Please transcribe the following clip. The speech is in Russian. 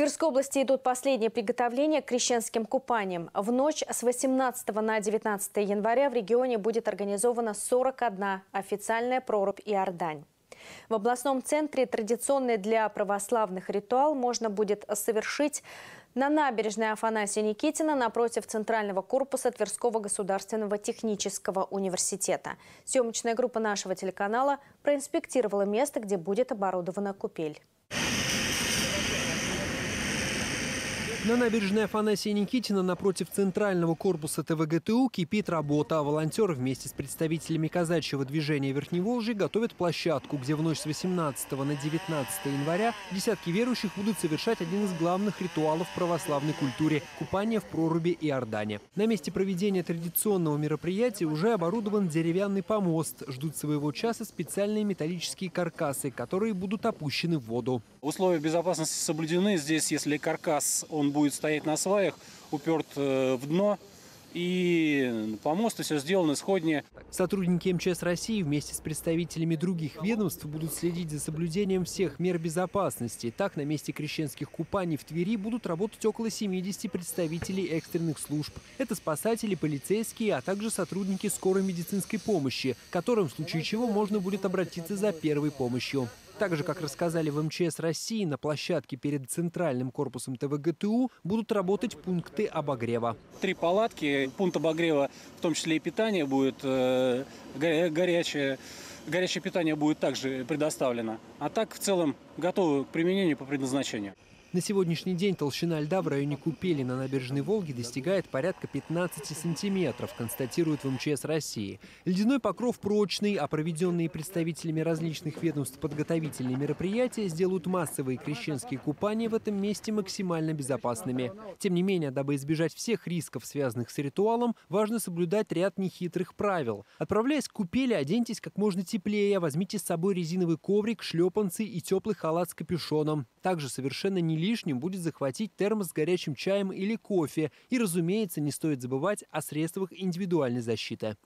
Тверской области идут последние приготовления к крещенским купаниям. В ночь с 18 на 19 января в регионе будет организована 41 официальная прорубь Иордань. В областном центре традиционный для православных ритуал можно будет совершить на набережной Афанасия Никитина напротив Центрального корпуса Тверского государственного технического университета. Съемочная группа нашего телеканала проинспектировала место, где будет оборудована купель. На набережной Афанасия Никитина напротив центрального корпуса ТВГТУ кипит работа. Волонтеры вместе с представителями казачьего движения Верхневолжья готовят площадку, где в ночь с 18 на 19 января десятки верующих будут совершать один из главных ритуалов православной культуре – купание в проруби Иордане. На месте проведения традиционного мероприятия уже оборудован деревянный помост. Ждут своего часа специальные металлические каркасы, которые будут опущены в воду. Условия безопасности соблюдены. Здесь, если каркас он будет стоять на сваях, уперт э, в дно, и помосты все сделано сходнее. Сотрудники МЧС России вместе с представителями других ведомств будут следить за соблюдением всех мер безопасности. Так, на месте крещенских купаний в Твери будут работать около 70 представителей экстренных служб. Это спасатели, полицейские, а также сотрудники скорой медицинской помощи, которым в случае чего можно будет обратиться за первой помощью. Так же, как рассказали в МЧС России, на площадке перед центральным корпусом ТВГТУ будут работать пункты обогрева. Три палатки, пункт обогрева, в том числе и питание будет э, горячее. Горячее питание будет также предоставлено. А так, в целом, готовы к применению по предназначению. На сегодняшний день толщина льда в районе Купели на набережной Волги достигает порядка 15 сантиметров, констатируют в МЧС России. Ледяной покров прочный, а проведенные представителями различных ведомств подготовительные мероприятия сделают массовые крещенские купания в этом месте максимально безопасными. Тем не менее, дабы избежать всех рисков, связанных с ритуалом, важно соблюдать ряд нехитрых правил. Отправляясь к купели, оденьтесь как можно теплее, возьмите с собой резиновый коврик, шлепанцы и теплый халат с капюшоном. Также совершенно не лишним будет захватить термос с горячим чаем или кофе. И, разумеется, не стоит забывать о средствах индивидуальной защиты.